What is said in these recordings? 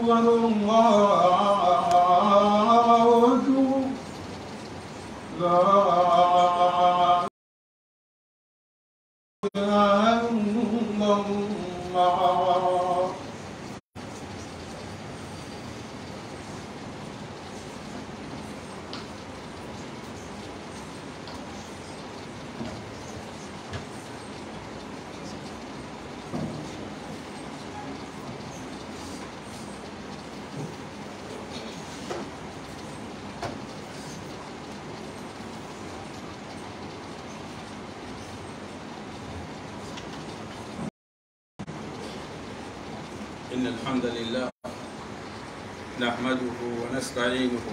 أكبر الله ونستعينه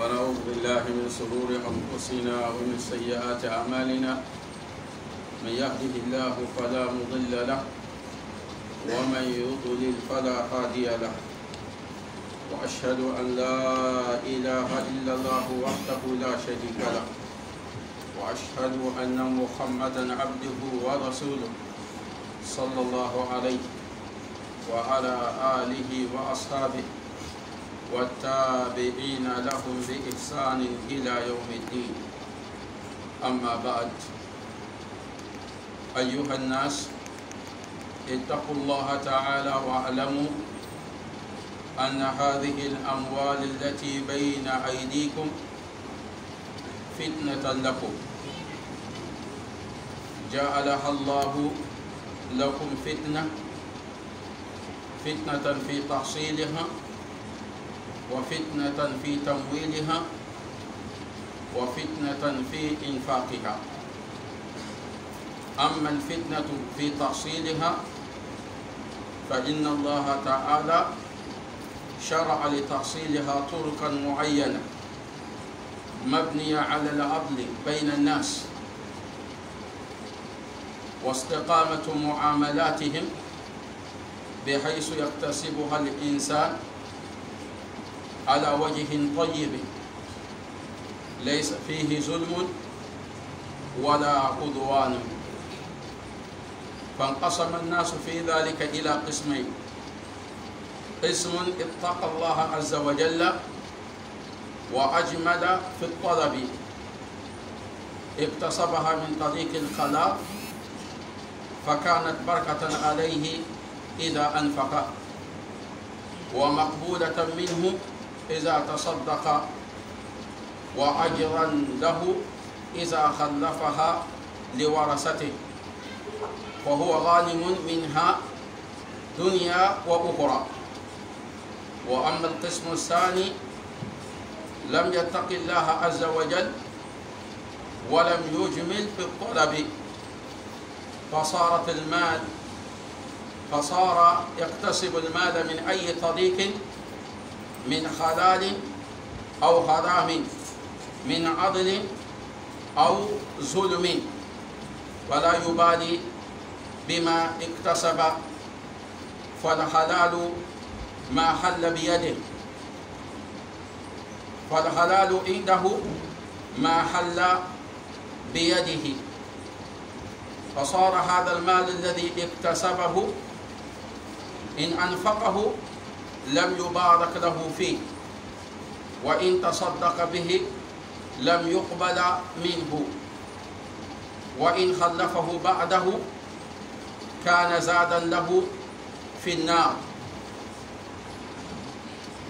ونعوذ بالله من شرور أنفسنا ومن سيئات أعمالنا. من يهده الله فلا مضل له ومن يضلل فلا هادي له. وأشهد أن لا إله إلا الله وحده لا شريك له. وأشهد أن محمدا عبده ورسوله صلى الله عليه وعلى آله وأصحابه. والتابعين لهم بإحسان إلى يوم الدين. أما بعد أيها الناس اتقوا الله تعالى واعلموا أن هذه الأموال التي بين أيديكم فتنة لكم. جعلها الله لكم فتنة فتنة في تحصيلها وفتنة في تمويلها وفتنة في إنفاقها. أما الفتنة في تحصيلها فإن الله تعالى شرع لتحصيلها طرقا معينة مبنية على العدل بين الناس واستقامة معاملاتهم بحيث يكتسبها الإنسان على وجه طيب. ليس فيه ظلم ولا عدوان. فانقسم الناس في ذلك إلى قسمين. قسم اتقى الله عز وجل وأجمل في الطلب. اكتسبها من طريق الخلاق. فكانت بركة عليه إذا أنفق. ومقبولة منه إذا تصدق وأجرا له إذا خلفها لورثته وهو غانم منها دنيا وأخرى. وأما القسم الثاني لم يتق الله عز وجل ولم يجمل في الطلب. فصارت المال فصار يكتسب المال من أي طريق من حلال أو حرام من عدل أو ظلم ولا يبالي بما اكتسب فالحلال ما حل بيده. فالحلال عنده ما حل بيده. فصار هذا المال الذي اكتسبه إن أنفقه لم يبارك له فيه. وإن تصدق به لم يقبل منه. وإن خلفه بعده كان زادا له في النار.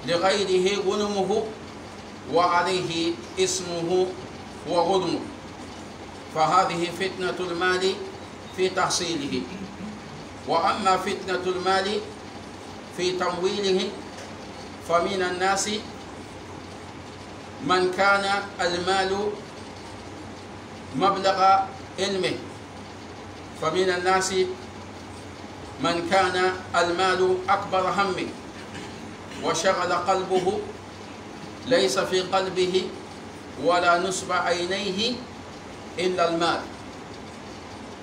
لغيره غنمه وعليه اسمه وغنمه فهذه فتنة المال في تحصيله. وأما فتنة المال في تمويله فمن الناس من كان المال مبلغ علمه. فمن الناس من كان المال أكبر همه. وشغل قلبه ليس في قلبه ولا نصب عينيه إلا المال.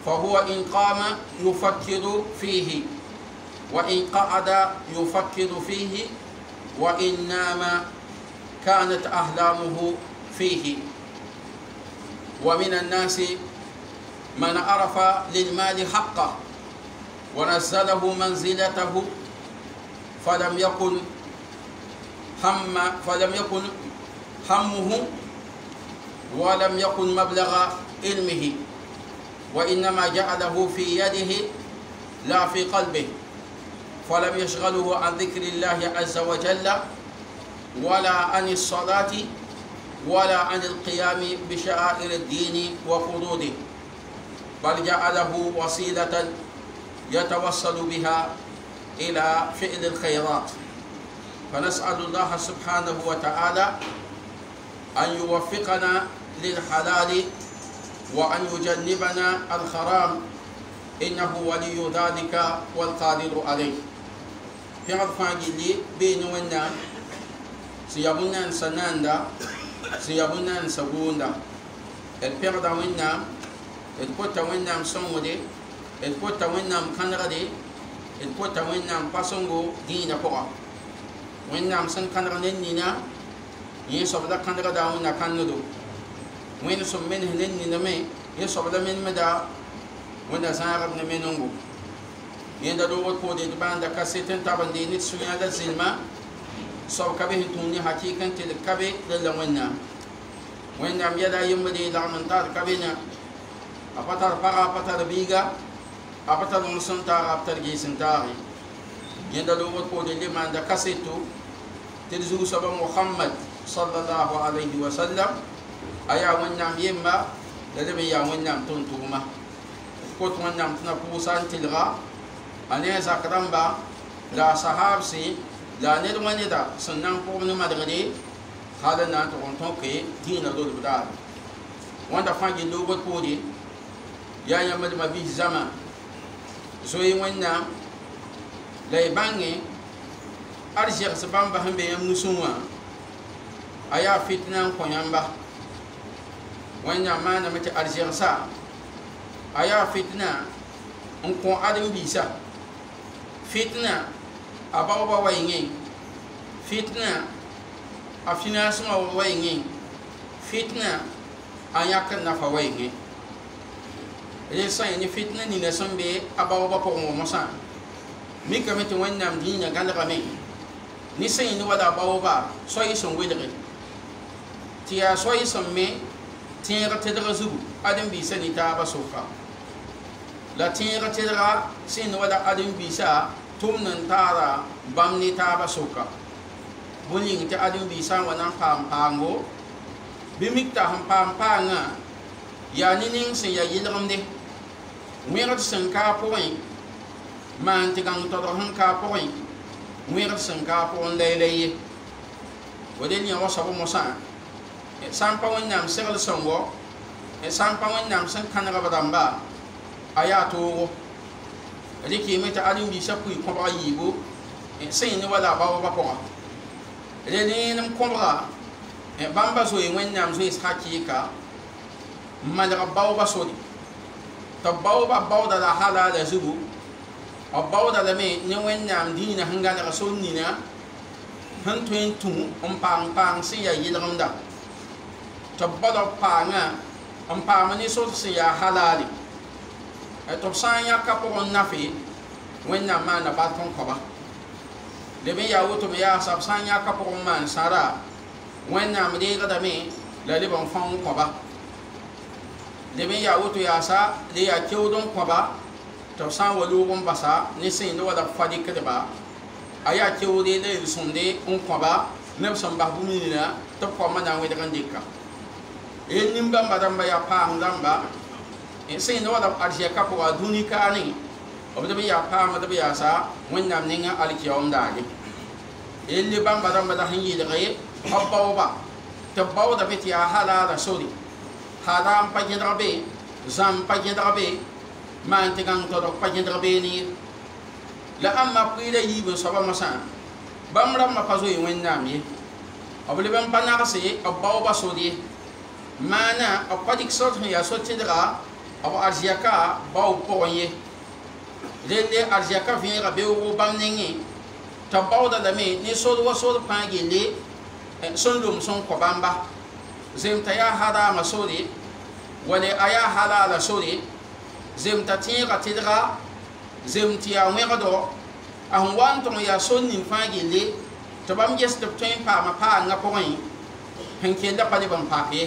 فهو إن قام يفكر فيه. وإن قعد يفكر فيه وإن نام كانت أحلامه فيه. ومن الناس من عرف للمال حقه ونزله منزلته فلم يكن هم فلم يكن همه ولم يكن مبلغ علمه. وإنما جعله في يده لا في قلبه. فلم يشغله عن ذكر الله عز وجل ولا عن الصلاة ولا عن القيام بشعائر الدين وفروضه بل جعله وسيلة يتوصل بها إلى فعل الخيرات. فنسأل الله سبحانه وتعالى أن يوفقنا للحلال وأن يجنبنا الحرام. إنه ولي ذلك والقادر عليه. في فاجي لي بين ونا سيابنا سناندا سيابنا سبوندا البيردا ونا الكوتا ونا مسونودي الكوتا ونا مكانردي الكوتا ونا مباسونغو دينا فوقا ونا مسن كانرا نينا يسوبدا كانرا داونا كانودو وين سو من هنن نمي يسوبدا من مدا wẽnda zãagb ne menengo yẽnda do wot poode tɩ bãanda ka set n tab n dee ned sũ-yãda zĩlma soab ka be sẽn tũud يندا دوت كودي تبان ده كاسيت انت بندين تسوي هذا زلمة سو كبه توني حقيقة تل كبه دل وينا وينا ميدا يوم دي لامن تار كبهنا أبتر بقى أبتر بيجا أبتر مسون تار أبتر جيسن تاري يندا دوت كودي تبان ده كاسيتو تلزو سب محمد صلى الله عليه وسلم أيا وينا ميما لدي ميا وينا تون توما كوت وينا تنا بوسان تلغا ane zakramba da sahabsi da ne do ngani da sunan ko ne ma daga ne da na to kon ke dina do da. Wanda fangi do go ko di ya ya ma ma bi zama so yi wannan lai bangi ar je se bam ba hambe yam nusunwa aya fitnan ko yamba wannan ma na mace sa. Aya fitna in ko bi bisa Fitna, a baw ba wayin Fitna, a finansin wa wayin Fitna, a yakan na fa wayin Rin san yani fitna ni na san be a baw ba pɔgɔ mɔ san. Mi kame ti wẽnnaam dĩinã gãlga me. Ni sẽn yĩnd wala baoba soy sẽn welge. Tɩ yaa soy sẽn me tẽeg tɩdga zugu adem-biisã ni taaba soka. La tẽeg tɩdga sẽn yĩnd wala adem-biisã tʋmd n taara bãmb ne taaba soka bõn yĩng tɩ ãdem-biisã n wa na n paam paango bɩ mik t'a sẽn paam paangã yaa ne ning sẽn ya yɩlgemde wẽgd sẽn ka a pʋgẽ maan tɩ gãng todg sẽn ka a pʋgẽ wẽgd sẽn ka a pʋgẽ la ye. Del yã wa soab mosã sã n pa wẽnnaam segl sẽn wo sã n pa wẽnnaam sẽn kãnegb rãmba a yaa toogo rɩkɩɩme tɩ ãdem-biisã pʋɩ kõbga yiibu sẽn ne wala a baooba pʋga rel yẽnem kõbga bãmba zoe wẽnnaam zoees hakɩɩka n malg b baooba sore tɩ b baooba baooda la halaala zugu b baooda lame ne wẽnnaam dĩinã sẽn gãlg sor nina sẽn tõe n tũ n paang paang sẽn yaa yɩlgemda tɩ b bala b paangã n paam ne sor sẽn yaa tɩ b sã n yãka pʋgẽ nafe wẽnnaam maanda bark n kõba leb n yaa woto me yaasa b sã n yãka pʋgẽ maan sãra wẽnnaam reegdame la leb n fãu n kõba leb n yaa woto yaasa le yaa keood n kõba tɩ b sã n wa loog n basa ne sẽn ne wala fa dɩkdba a yaa keoode la yel-sõmde n ne neb sẽn bas bũmb nina tɩ b kõmã na n wedg n dɩka yel nin-bãmba dãmba yaa paam dãmba sẽn wala arzɛka pʋga dũni kaane b d b yaa paamd b yaasa wẽnnaam ninga alkiyaom daage yelle bãmba dãmba la sẽn yɩlge b baooba tɩ b baooda be tɩ yaa halaala sore hada n pa gẽdg be zãm pa gẽdg be maan tɩ gãng todg pa gẽdg bee neer la ãmma pʋɩɩra yiib n soaba mosã bãmb rãmbã pa zoe wẽnnaam ye b leb n pa nagse b baooba sor ye maana b pa dɩk sor sẽn yaa so-tɩdga awa arziyaka ba ou porye lele arziyaka vira be ou bam nengi. Tabaw da dame ni sod wa sod pangi le eh, son lum son ko bamba. Zemta ya harama sori wala aya halala sori zemta tira tidra zemti ya wẽgdo a sẽn wa n tʋg n yaa son nin fãa gelle tɩ bãmb ges tɩ b tõe n paama paangã pʋgẽ sẽn kell da pa leb n paak ye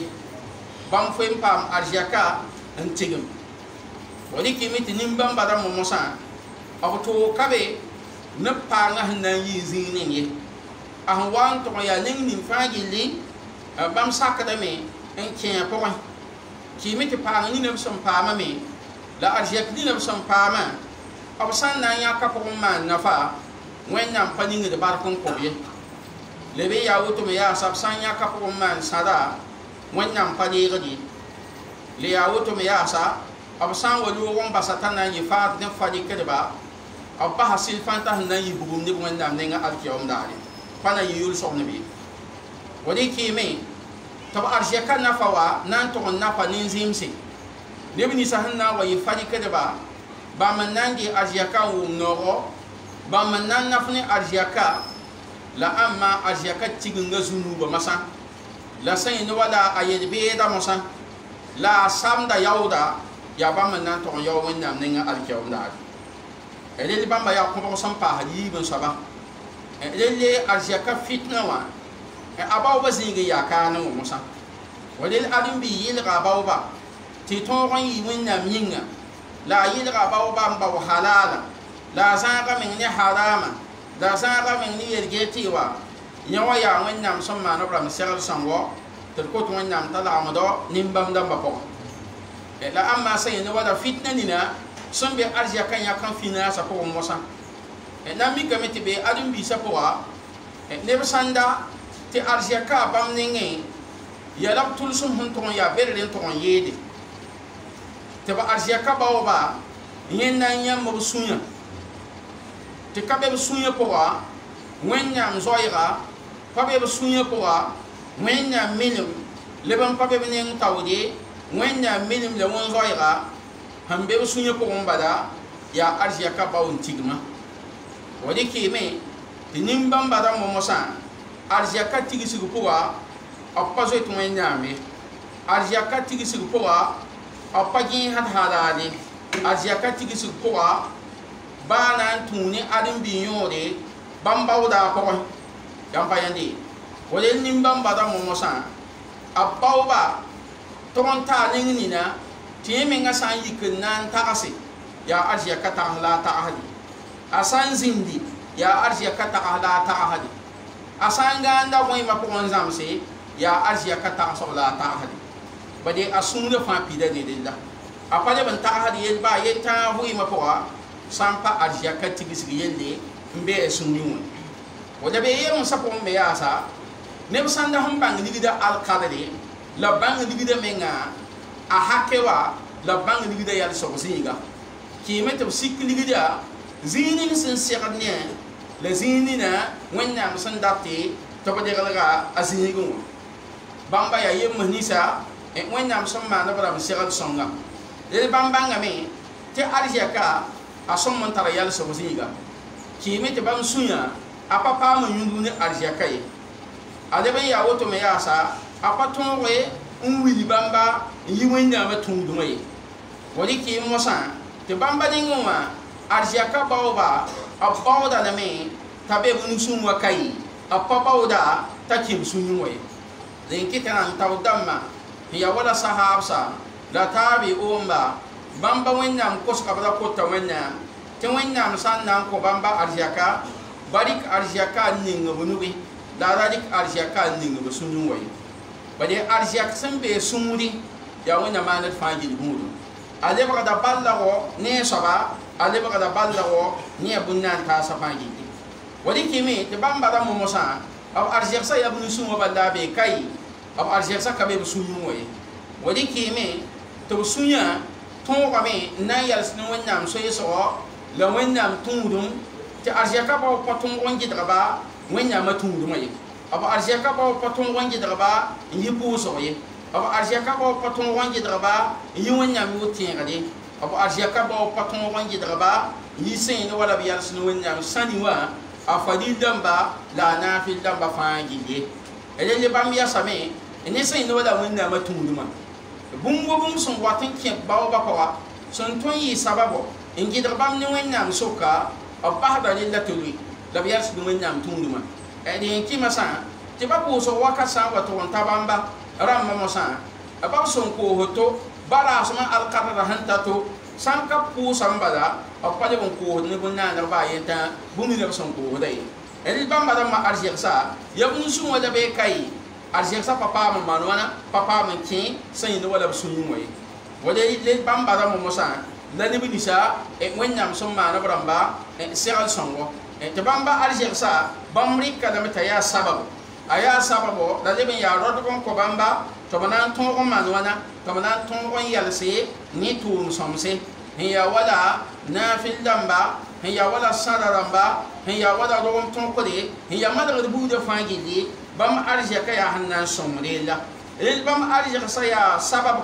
bãmb foe n paam arzɩaka ntigim wani kimi ti nimban bada mo mosa ab to kabe ne pa nga hna yi zini ni. Ah wan to ya ning ni fagi li eh, bam sakada me en kya po ma kimi ti pa ni nem som pa ma me. La arjek ni nem som pa ma ab san na ya ka po ma na fa wen nam pa ni ni de bar kon ko ye. Lebe ya woto me ya sab san ya ka po ma sada wen nam pa ni gadi le yaa woto me yaasa b sã n wa loog n basa t'a na n yɩ faad ne fa rɩkdba b basa sɩl fãa t'a sẽn na n yɩ bugum neb wẽnnaam nengã alkiyaom daare pa na yɩ yʋʋl-sog ne be wa dɩ kɩɩme tɩ b arzɛka nafa wa na n tʋg n nafa nin-zɩɩmse neb ninsã sẽn na n wa yɩ fa rɩkdba bãmb n na n dɩ arzɛka n wʋm noogo bãmb n na n naf ne arzɛka la ãmma arzɛka tigenga zu-nuubã masã la sẽn yẽ wala a yel-beeda mosã la a samda yaooda yaa bãmb n na n tʋg n yao wẽnnaam nengã alkiyaom daare rel bãmba yaa kõbg sẽn paasd yiib n soaba rel arzɛka fitnã wã a baooba zĩig n yaa kaane wã mosã rel ad n bɩ yɩlga a baooba tɩ tõog n yɩ wẽnnaam yĩnga la a yɩlga a baooba n bao halaala la a zãaga meng ne harama la a zãaga meng ne yelgee tɩ wa yẽ wa yaa wẽnnaam sẽn maan b rãmb segl sẽn wa tɩ d kot wẽnnaam t'a lagmdo nin-bãmb dãmbã pʋgẽ la ãmma sã yẽnd wala fitna nina sẽn be arzɛka yãk n fĩnaasã pʋgẽ mosã na n mikame tɩ be ãdem-biisã pʋga neb sãnda tɩ arzɛka a bãmb nengẽ yɛla b tʋlsem sẽn tʋg n yaa bedr n tʋg n yeede tɩ b arzɛka baooba wẽnnaam minim leb n pa be b neng taoode wẽnnaam minim la wẽn-zoɛɛga sẽn be b sũyã pʋgẽ bala yaa arzia ka bao n tigma wa de keeme tɩ nimbãmba rãmbã mosã arzia ka tigsg pʋga b pa zoe tɩ arzia ka tigsg pʋga b pa gẽesd sã raale arzia ka tigsg pʋga baa na n tũu ne ad n bɩ yõore bãmb bao daa pʋgẽ yãmpa yãnde wa rel nin-bãmba da momosã b baooba tʋg n taa ning nina tɩ yẽ mengã sã n yik n na n tagse yaa arzɛka tags la a tagsde a sã n zĩndi yaa arzɛka tags la a tagsde a sã n gãanda wẽmã pʋgẽ zãmse yaa arzɛka tagsg la a tagsde bade a sũurã fãa pida ne rella a pa leb n tagsd yel baa yel tãag vɩɩmã pʋga sã n pa arzɛka tigsg yelle n be a sũuri wẽ wala be yemsã pʋgẽ me yaasa nem sanda hom bang digida al qadari la bang digida menga a hakewa la bang digida yal so singa ki mete sik digida zini sin sekadne la zini na wenna musandati to bade galaga azini gun bamba ya yem nisa e wenna ma na bara sekad songa. Le bamba ngame te arjaka ya a som n tara yalsg singa ki mete bãmb sunya a pa paam n yũndg ne a leb n yaa woto me yaasa a pa tõoge n wil bãmba n yi wẽnnaamã tũudmã ye. Wa rɩ kɩɩm mosã tɩ bãmba ningẽ wã arzɛka baooba b baooda lame t'a be b nu-sũur wã ka ye b pa baooda t'a kɩm sũyẽ wã ye. Rẽn kɩ tɩ rãng tab dãmbã n ya wala sahaabsa la taabe oomba bãmba wẽnnaam kosga b ra kota wẽnnaam tɩ wẽnnaam sã n na n kõ bãmba arzɛka ba rɩk arzɛka n ning b nuge la radik arjak ka ning ba sunun wayi ba de arjak san be sunuri ya wona manat fangil budu ale ba da ballago ne saba ale ba da ballago ne bunnan ta sa fangil wadi kimi te bamba da mo ab arjak sa ya bunu sunwa balla be kai ab arjak sa ka be sunun wayi wadi kimi to sunya ton ka me na yal sunu wonnam so yeso la wonnam tundum te arjak ka ba patum on gidraba wẽnnaamã tũudmã ye b arzɛka bao pa tõog n gɩdgba n yi pʋʋsg ye b arzɛka bao pa tõog n gɩdgba n yi wẽnnaam yʋʋ tẽegde b arzɛka bao pa tõog n n wala a la a naafɩl dãmba fãa gill ye rel bãmb yasame ne sẽene wala wẽnnaamã tũudmã bũmb bũmb sẽn wat n kẽb baooba pʋga sẽn tõe n yɩ sababo. N gɩdg soka Ya, eh, da bi yarsi dum nyam tunduma e de ki masa ti ba ko so waka sa wa to on tabamba ramma mo sa ba so ko hoto bara asma al qarra hanta to san pu sambada o pa de bon ko ne bon na na ba yenta ya, bumi ne so ko dai e bamba da ma arjek sa ya bun su wa da be kai arjek sa papa ma manwana papa ma ki san yi wala sun yi moyi wala le bamba da mo mo sa la ne bi e so na bramba e eh, seral songo tɩ bãmba arzɛgsa bãmb rɩka lame t'a yaa sabab a yaa sababo la leb n yaa rodg n kõ bãmba tɩ b na n tõog n maan wãna tɩ b na n tõog n yɛlse ne tʋʋm sõmse n yaa wala naafɩl dãmba n wala sãda rãmba n yaa wala rogem tõkre n yaa madgd buudã fãa gilli bãmb arzɛka yaa sẽn na n sõng reella rel bãmb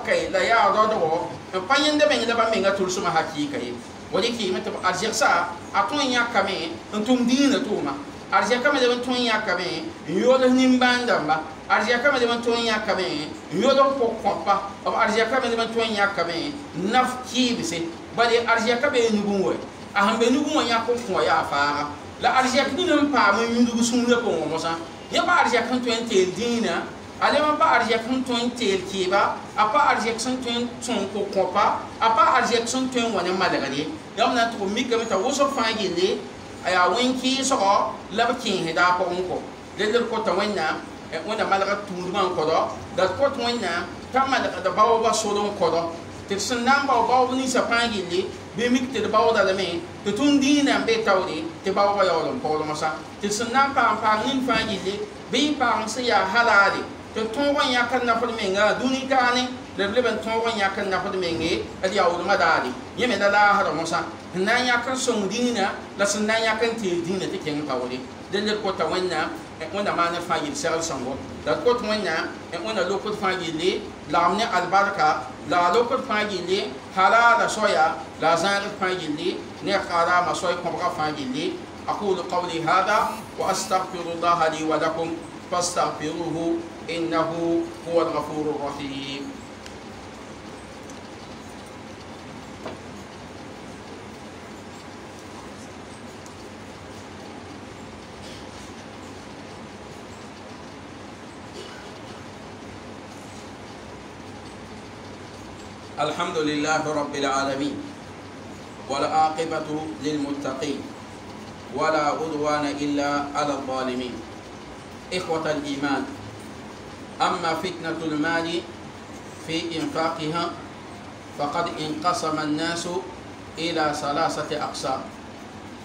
kae la. Yaa rodgo pa yẽnda meng la bãmb menga tʋlsmã hakɩɩka ye. wadi kiyima tɩ a zegsa a tõe yãkame n tʋm diinã tʋʋma a zɛkame leb n tõe yãkame n yools nimbãan dãmba a zɛkame leb n tõe yãkame n yool se, pʋg kõpa b no zɛkame leb n tõe yãkame n naf kɩɩbse bale a zɛka bee nugẽ wɛ a sẽn be nugẽ wã yãk n kõa yaa faaga la a zɛk dĩn n paam yũdg sũurã pʋgẽ wõmsã yẽ a zɛk sẽn tõe n teel dĩinã alema pa arjek sun tun tel apa arjek sun tun tun ko apa arjek tun wani yãmb na tʋg mikame t'a wʋsg fãa gilli a yaa wẽn-kɩɩsgɔ la b kẽesda a pʋgẽ kɔ dẽl d kota wẽnnaam wẽnna malga tũudmã n kõdɔ la d kot wẽnnaam t'a malgda baooba sod n kõdɔ tɩ d sẽn na n bao baoob ninsã fãa gilli bɩ mik tɩ d baooda lame tɩ tũn dĩinã n be taoore tɩ baooba yaool n pʋgl mosã tɩ d sẽn na n paam paam nin fãa gilli bɩ y paam sẽn yaa halaale tɩ tõog n yãk n nafd menga dũni kaane la d leb n tõog n yãk n nafd menge d yaoolmã daare yẽ me da laasda mosã n na n yãk n sõng dĩinã la sẽn na n yãk n teel dĩinã tɩ kẽng taoore dẽl d kota wẽnnaam wẽnna maan fãa yel segl sõngo la d kot wẽnnaam wẽnna lokd fãa yelle lagm ne albarka la a lokd fãa yelle halaala soya la a zãagd fãa yelle ne karaama soy kõbga fãa yelle أقول قولي هذا وأستغفر الله لي ولكم فاستغفروه إنه هو الغفور الرحيم الحمد لله رب العالمين والعاقبة للمتقين ولا عدوان إلا على الظالمين. إخوة الإيمان أما فتنة المال في إنفاقها فقد انقسم الناس إلى ثلاثة أقسام.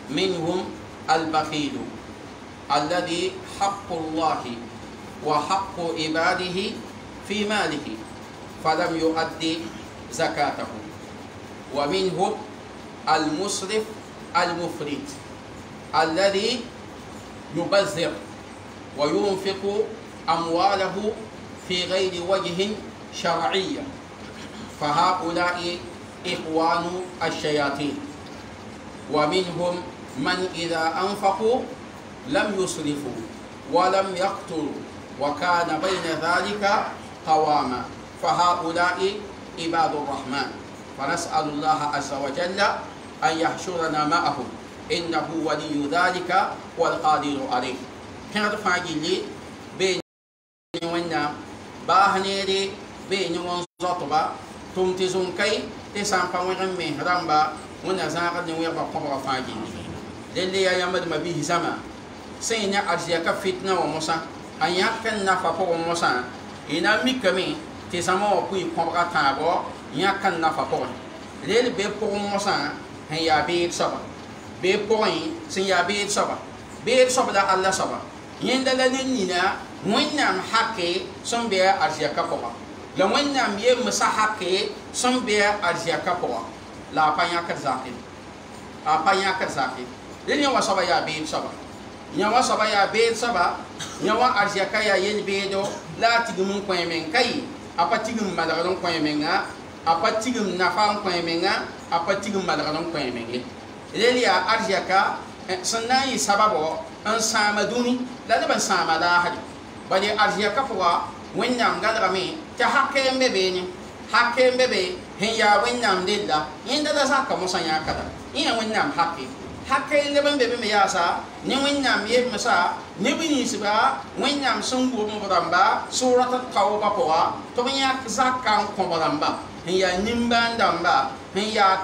منهم البخيل الذي حق الله وحق عباده في ماله فلم يؤدي زكاته. ومنهم المسرف المفرط الذي يبذر وينفق أمواله في غير وجه شرعي. فهؤلاء إخوان الشياطين. ومنهم من إذا أنفقوا لم يسرفوا ولم يقتلوا وكان بين ذلك قواما. فهؤلاء عباد الرحمن. فنسأل الله عز وجل أن يحشرنا معهم. إنه ولي ذلك والقادر عليه. كانت فاجلي بين ونا باهنيري بين وزطبا تمتزون كي تسامبا وغن من رمبا ونا زاغد ويغا قبر فاجلي للي يمد ما به زما سينا أرزيكا فتنة ومسا أن يكن نفا ومسا إنا ميكمي te zãma wã pʋɩ kõbga tãabɔ yã kãn nafa pʋgẽ rel be pʋgẽ wõsã sẽn yaa beed soaba bee pʋgẽ sẽn yaa beed soaba beed soab la alla soaba yẽnda la ne nina wẽnnaam hake sẽn be a zɛka pʋga la wẽnnaam yembsã hake sẽn be a zɛka pʋga la a pa yãkd zake a pa yãkd zake rel yã wã soaba yaa beed soaba yã wã soaba yaa beed soaba yã wa a zɛka yaa yel beedo la a tigm n kõe meng ka ye a pa tigm malgd n kõe menga a pa tigm nafa kõe menga a pa tigm malgd n kõe meng ye rel yaa arzɛka sẽn na n yɩ sababo n sãama dũni la neb n sãama laasre bale arzɛka pʋga wẽnnaam galgame tɩ hake n be beene hake n be be sẽn yaa wẽnnaam della yẽnda la zaka mosã yãkada yẽ yaa wẽnnaam hake hakke ne ban be me yasa ne wẽnnaam yebmasa ne b ninsba wẽnnaam sẽn wʋm b rãmba surat tauba pʋga tɩ b yãk zakã n kõb rãmba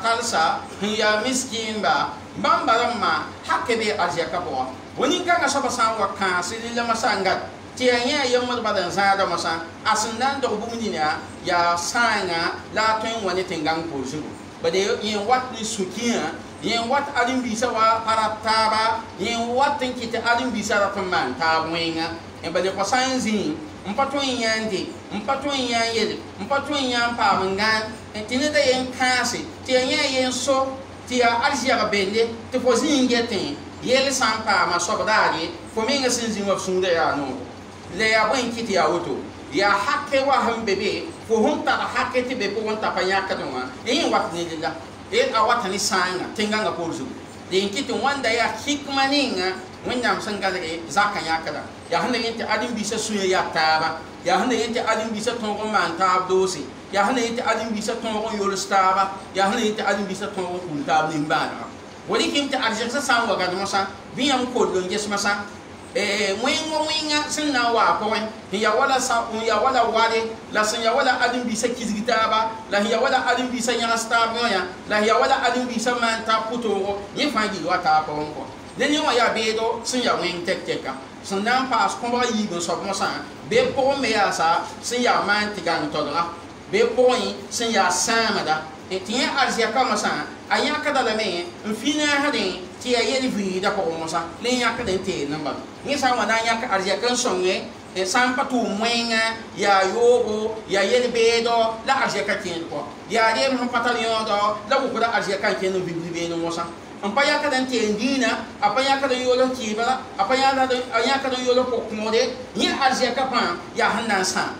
talsa n yaa miskiinba bãmba rãmbã hakke be arzɛka pʋga bõ nin-kãngã wa kãas rɩlame sã n gat tɩ yaa yẽ a yembd bala n zãadame sã a sẽn na n dog sãanga la a tõe n wa ne tẽn-gãng yẽ wat sũ-kĩã yin wat alim bisa wa para taba yin wat tin kiti alim bisa ra tun man ta wenga en bale ko sanzi mpato yandi mpato yanyel mpato yan pa mangan en tini da yin kasi ti yan yin so ti ya arjiya ga bende ti fo zin getin yel san pa ma so badari fo minga sin zin wa sunde ya no le ya bwen kiti ya woto ya hakke wa han bebe fo hon ta hakke ti be ko won ta pa no yin wat ni lilla den a wata ni sanga tenga nga porzu den kiti wanda ya hikma ninga wanyam san galre zaka ya kada ya hande yente adin bisa suya ya taba ya hande yente adin bisa tongo man tab dosi ya hande yente adin bisa tongo yol staba ya hande yente adin bisa tongo kul tab nimba wani kimta arjeksa san waga dosa biyam ko don jesma gesmsã wẽngo wẽnga sẽn na n waa pʋgẽ n ya wala n ya wala ware la sẽn ya wala ãdem-biisã kisg taaba la sẽn ya wala ãdem-biisã yãgs taab yõya la sẽn ya wala ãdem-biisã maan taab pʋtoogo yẽ fãa gil wa taa pʋgẽ kɔ dẽn yẽ wã yaa beedo sẽn ya wẽng tɛk-tɛka sẽn na n paas kõbga yiib n soab mosã bee pʋgẽ me yaasa sẽn yaa maan tɩ gãng todga bee pʋgẽ sẽn yaa sãamda tɩ yẽ arzɛka mosã a yãkda lame n finaasdẽ ti ya yeli vi da ko mo sa le yak den te namba ni sa ma dan yak arja kan songe e san patu mwenga ya yogo ya yeli bedo la arja ka tin ko ya de mo patal yo do la ko da arja ka tin vi vi no mo sa an pa yak den te ndina a pa de den yolo ti bala a pa yak den yak den yolo ko mo de ni arja ka pa ya hanan sa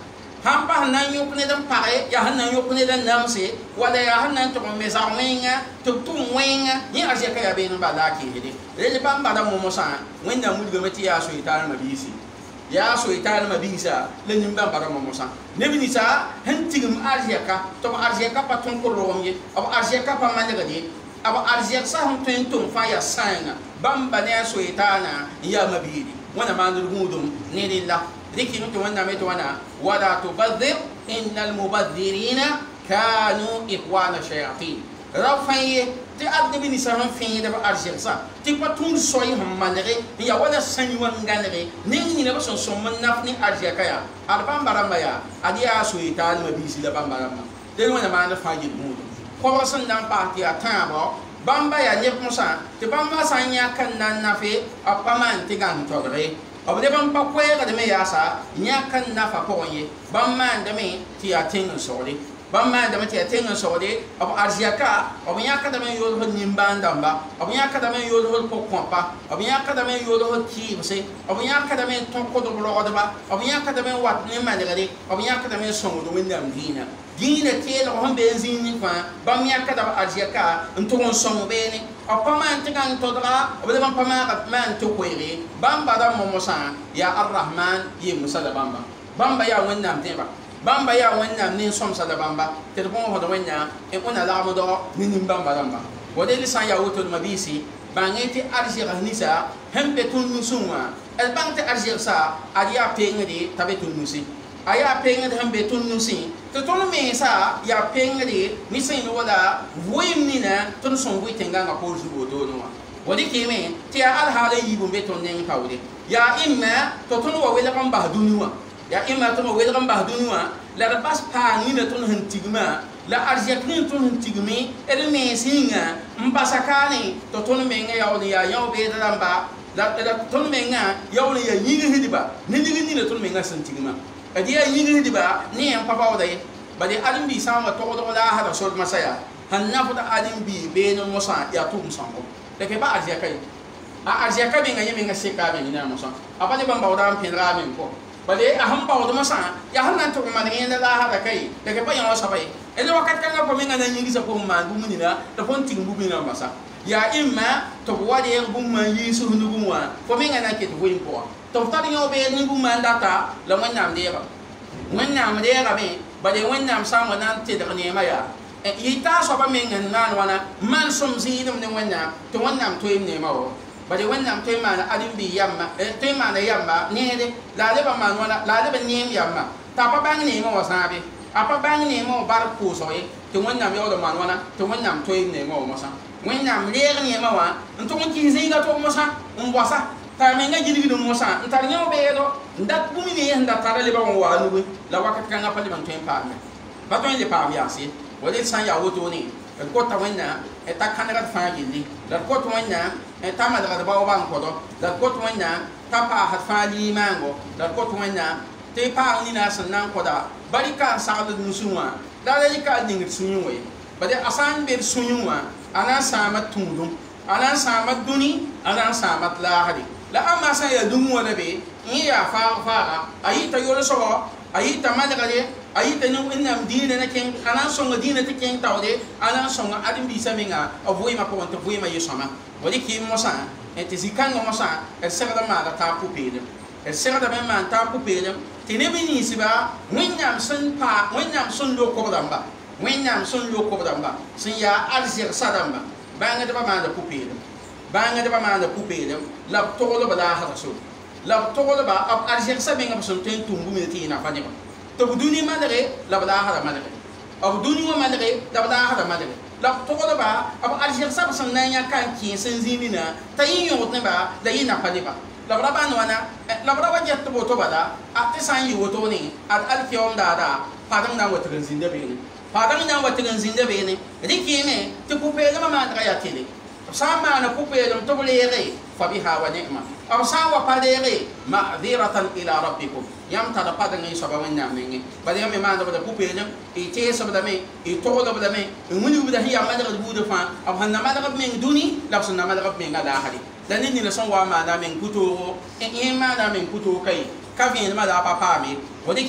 han pa na n yõk ned n pagɛ yaa sẽn na n yõk ned n namse wala yaa sẽn na n tʋg n me zag wẽnga tɩ b tʋm wẽnga yẽ arzɛka yaa been n bala a keesde rel bãmb bala momosã wẽnnaam wilgame tɩ yaa soɩtaalmã biisi yaa soɩtaalmã biisa la nin-bãmb bala momosã neb ninsã sẽn tigim arzɛka tɩ b arzɛka pa tõn kʋ rogem ye b arzɛka pa manegd ye b arzɛk sã sẽn tõe n tʋm fãa yaa sãenga bãmb ba ne a soɩtaalã n yaa mabiiri wẽna maand d gũudum ne ذكر انت وأنا ميت وأنا ولا تبذر ان المبذرين كانوا اخوان الشياطين رفعي تي ادني بني سهم فين ده ارجل سا تي باتون سوي هم مانغي يا ولا سني وانغانغي نيني نبا سون سون من نفني ارجل كيا اربان برام يا ادي أسوي تال ما بيسي ده بام برام دل وأنا ما نفاجي مود دان اتابو bãmba yaa neb mosã tɩ bãmba sã n yãk n na n nafe a pa maan tɩ gãng togre. B leb n pa koɛɛgdme yaasa yãk n nafa pʋgẽ ye. Bãmb maandame tɩ yaa tẽng n sogde bãmb maandame tɩ yaa tẽng n sogde b arzɛka b yãkdame n yolsd nimbãan dãmba b yãkdame n yolsd pʋg-kõpa b yãkdame n yolsd kɩɩbse b yãkdame n tõkdb rogdba b yãkdame n wat ne manegde b yãkdame n sõngd wẽnnaam dĩinã dĩinã teelg sẽn be n zĩig ning fãa bãmb yãkda b arzɛka n tʋg n sõng beene b pa maan tɩ gãng todga b leb n pa maan tɩ koeege bãmba rãmb mosã yaa arrahman yemsã la bãmba bãmba yaa wẽnnaam dẽba bãmba yaa wẽnnaam nin-sõmsã la bãmba tɩ d bõosd wẽnnaam n wẽna lagmdg ne nin-bãmba rãmba wa del sã n yaa wotodmã biisi bãngẽ tɩ arzɛgs ninsã sẽn be tũn nusẽ wã d bãng tɩ arzɛgsã ad yaa pengde t'a be tũn nusẽ a yaa pengd sẽn be tũn nusẽ tɩ tõnd mensã yaa pengde ne sẽn wala vɩɩm nina tõnd sõn vɩ tẽngãngã poor zug wotoone wã wa dɩkɩme tɩ yaa alhaala yiib n be tõnd neng paoode yaa ĩmma tɩ tõnd wa welg n bas dũni wã yaa ĩmma tõnd wa welg n bas dũni wã la d bas paag nina tõnd sẽn tigmã la arzɛk nin tõnd sẽn tigme d mens yĩnga n basa kaane tɩ tõnd mengã yaool yão beed rãmba la tõnd mengã yaool n yaa yĩgsdba ne nig nina tõnd mengã sẽn adi ya yigri diba ne en papa wada ye bari alim bi sama to to la hada sol masaya han na futa alim bi be no musa ya tum sango da ke ba ajiya kai. A ajiya kai nganye mi ngase ka be ina apa di ban bawda an pinra min ko bale a han bawda ya han nan to ma ne la hada kai. Da ke ba yan wasa bai ele wakat kan ko mi ngana yigri sa ko ma du munina da fon bi na ya imma to wadi en bum ma yisu hundu bum wa fo mi ngana ke to win ko to ta ni obe ni bum ma data la wan nam de ba wan nam de ga be ba de wan nam sa mo nan te de ne ma ya yi ta so ba mi ngan nan wana man som zi dum ne wan nam to wan nam to im ne ma o ba de wan nam to im ma na adin bi yamma to im ma na yamma ne de la de ba man wana la de ba ne yamma ta pa bang ne ma wa sa be apa bang ne ma bar ku so ye to wan nam yo do man wana to wan nam to im ne ma o ma sa wẽnnaam reeg neemã wã n tʋg n kɩs zĩiga tʋg mosã n bɔsa t'a menga gilgd n mosã n tar yẽ beedo n dat bũmb ne sẽn da tara leba wã waa nuge la wakat kãngã pa leb n tõe n paame pa tõe n le paam yaas ye wa le sã n yaa wotone d kota wẽnnaam t'a kãnegd fãa gilli la d kot wẽnnaam t'a madgd baoobã n kõdɔ la d kot wẽnnaam t'a paasd fãa liimãango la d kot wẽnnaam tɩ paag nina sẽn na n kõda bari ka n sagld nusẽ wã la la yɩka a ningd sũ-yẽ we bade a sã n be d sũ-yẽ wã a na n sãama tũudum a na n sãama dũni a na n sãama d laasre la a ma sã n yaa dũm wã la be yẽ yaa faag faaga a yɩta yolsgɔ a yɩta madgre a yɩta ne wẽnnaam dĩinã na kẽng a na n sõnga dĩinã tɩ kẽng taoode a na n sõnga ãdem-biisã menga a vɩɩmã pʋgẽ tɩ vɩɩmã yɩ-sõma wa dɩ kɩɩm mosã tɩ zĩ-kãngã mosã d segda n maana taa pʋ-peelem d segdame n maan taa pʋ-peelem tɩ neb ninsba wẽnnaam sẽn pa wẽnnaam sẽn lokb rãmba wẽnnaam sẽn lokb rãmba sẽn yaa arzegsa rãmba bãngdbã maanda pʋ-peelem bãngdbã maanda pʋ-peelem la b toglb laasda so la b toglba b arzegsa mengã b sẽn tõe n tʋm bũmb tɩ yẽ nafa nebã tɩ b dũni madge la b laasda madge b dũni wã madge la b laasda madge la b toglba b arzegsa b sẽn na n yãka n kẽes n zĩig nina t'a yẽ yõgd nebã la yẽ nafa nebã la b ra bãnd wãna la b ra wa get tɩ woto bala tɩ sã n yɩ wotone ad alkiyaom daada padem na n wa tɩg n zĩnda beene padem na n wa tɩg n zĩnda beene rɩkɩɩme tɩ pʋ-peelmã maandga yaa tele b sã n maana pʋ-peelem tɩ b reege fa biha wa ni'ma b sã n wa pa reege madiratan ila rabbikum yãmb tara padeng y soaba wẽnnaam menge bala yãmb me maandbda pʋ-peelem y teesbdame y toglbdame n wilgbda sẽn yaa madgd buudã fãa b sẽn na madg b meng dũni la b sẽn na madg b menga laasre la ne sẽn wa n maana meng pʋ-toogo yẽ maana meng pʋ-toog ka ye ka vẽenemã la a pa paame wa dɩ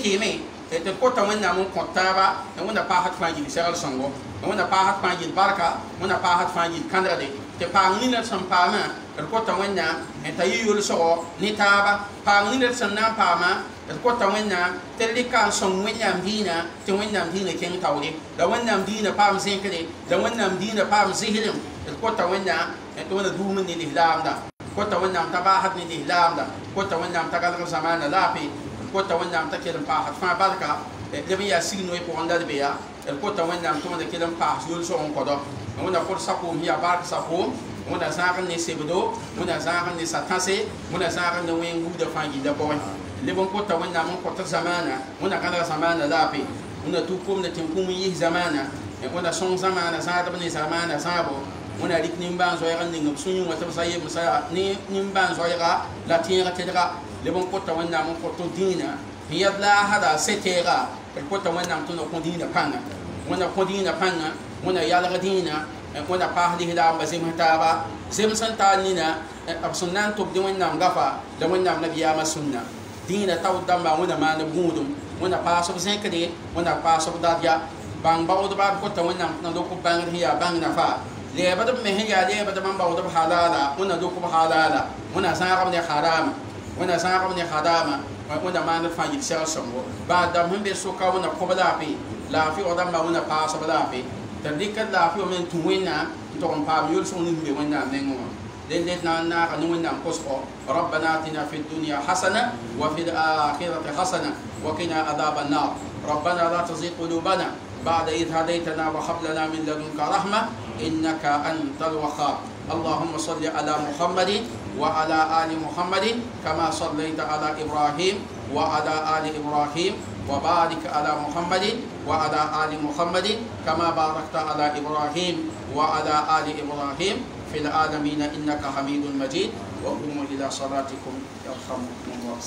d kota wẽnnaam n kõ taaba n wẽnna paasd fãa yil segl sõngo n wẽnna paasd fãa yil barka wẽnna paasd fãa yil kãndgde tɩ paam nina sẽn paamã d kota wẽnnaam t'a yɩ yʋlsgɔ ne taaba paam nina d sẽn na n paama d kota wẽnnaam tɩ rɩka n sõng wẽnnaam dĩinã tɩ wẽnnaam dĩinã kẽng taoore la wẽnnaam dĩinã paam zẽkre la wẽnnaam dĩinã paam zɩsrem d kota wẽnnaam tɩ wẽna duum n ne lislaamda kota wẽnnaam t'a baasd ne lislaamda kota wẽnnaam t'a galg zamaana laafɩ kota wẽnnaam t'a kell n paasd fãa barka leb n yaa sig noe pʋgẽ la d be yaa d kota wẽnnaam tɩ wẽna kell n paas yʋlsg n kõdɔ wẽna kʋd sakoom yaa bark sakoom wẽna zãag n ne sebdo wẽna zãag n ne sa-tãse wẽna zãag n ne wẽng buudã fãa gilla pʋgẽ leb n kota wẽnnaam n kõt zamaana zamaana laafɩ wẽna tʋg komda tɩ n kũm n yɩs zamaana wẽna sõng zamaana zãadb ne zamaana zãabo wẽna rɩk nimbãan zoɛɛg n ning b tɩ tɩdga لمن قط وين نام قط دينا في أدلا هذا ستيغا القط وين نام تونا قط دينا بانا وين قط دينا بانا وين يالغ دينا وين باهلي هدا بزيم هتابا زيم سنتانينا أبسونان توب دي وين نام غفا دي وين نام نبيا ما سنة دينا تاو دم با وين مان بودم وين باس بزين كدي وين باس بدات يا بان باو دبا قط وين نام تنا دوكو بان هي بان نفا ليه بدم مهيا ليه بدم بان باو دبا حلالا وين دوكو حلالا وين سان قبل حرام wẽna zãag b ne harama wẽna maan d fãa yil segl sõngo baa dãmb sẽn be sʋka wẽna kõb laafɩ laafɩ wa dãmba wẽna paasb laafɩ t'a dɩkd laafɩ wã me n tũ wẽnnaam n tog n paam yʋlsg ning be wẽnnaam nengẽ wã لله ناغ نونا قصقو ربنا اتنا في الدنيا حسنه وفي الاخره حسنه وقنا عذاب النار ربنا لا تزغ قلوبنا بعد إذ هديتنا وهب لنا من لدنك رحمه انك انت الوهاب اللهم صل على محمد وعلى ال محمد كما صليت على إبراهيم وعلى ال إبراهيم وبارك على محمد وعلى ال محمد كما باركت على إبراهيم وعلى ال إبراهيم في العالمين انك حميد مجيد وقوموا إلى صلاتكم يرحمكم الله